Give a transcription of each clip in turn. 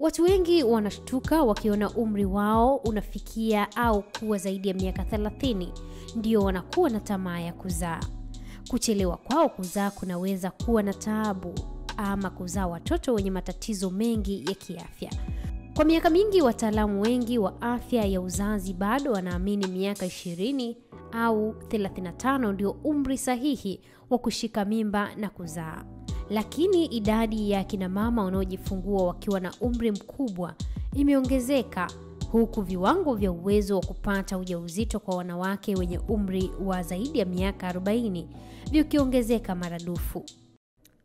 Watu wengi wanashtuka wakiona umri wao unafikia au kuwa zaidi ya miaka 30 ndio wanakuwa na tamaa ya kuzaa. Kuchelewa kwao kuzaa kunaweza kuwa na taabu ama kuzaa watoto wenye matatizo mengi ya kiafya. Kwa miaka mingi, wataalamu wengi wa afya ya uzazi bado wanaamini miaka 20 au 35 ndio umri sahihi wa kushika mimba na kuzaa. Lakini idadi ya kinamama wanaojifungua wakiwa na umri mkubwa imeongezeka huku viwango vya uwezo wa kupata ujauzito kwa wanawake wenye umri wa zaidi ya miaka 40 vikiongezeka maradufu.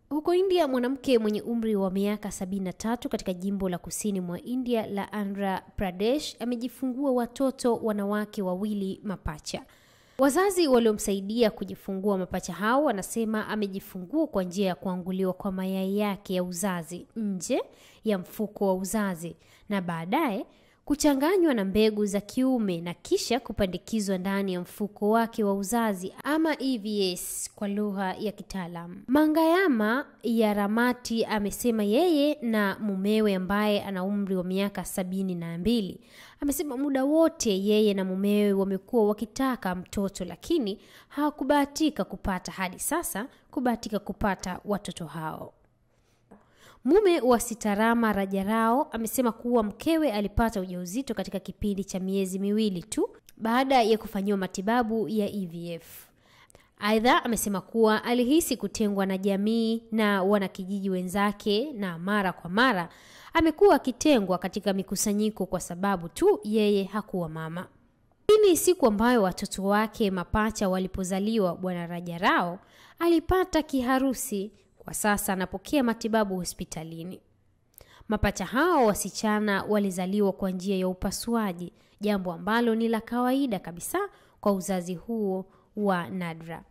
Huko India, mwanamke mwenye umri wa miaka 73 katika jimbo la kusini mwa India la andra Pradesh amejifungua watoto wanawake wawili mapacha. Wazazi waliomsaidia kujifungua mapacha hao wanasema amejifungua kwa njia ya kuanguliwa kwa mayai yake ya uzazi nje ya mfuko wa uzazi na baadaye kuchanganywa na mbegu za kiume na kisha kupandikizwa ndani ya mfuko wake wa uzazi ama EVS kwa lugha ya kitaalam. Mangayama ya Ramati amesema yeye na mumewe ambaye ana umri wa miaka sabini na mbili amesema muda wote yeye na mumewe wamekuwa wakitaka mtoto lakini hawakubahatika kupata hadi sasa kubahatika kupata watoto hao. Mume wa Sitarama Rajarao amesema kuwa mkewe alipata ujauzito katika kipindi cha miezi miwili tu baada ya kufanyiwa matibabu ya EVF. Aidha, amesema kuwa alihisi kutengwa na jamii na wanakijiji wenzake na mara kwa mara amekuwa akitengwa katika mikusanyiko kwa sababu tu yeye hakuwa mama. Hii ni siku ambayo watoto wake mapacha walipozaliwa, Bwana Rajarao alipata kiharusi. Kwa sasa anapokea matibabu hospitalini. Mapacha hao wasichana walizaliwa kwa njia ya upasuaji, jambo ambalo ni la kawaida kabisa kwa uzazi huo wa nadra.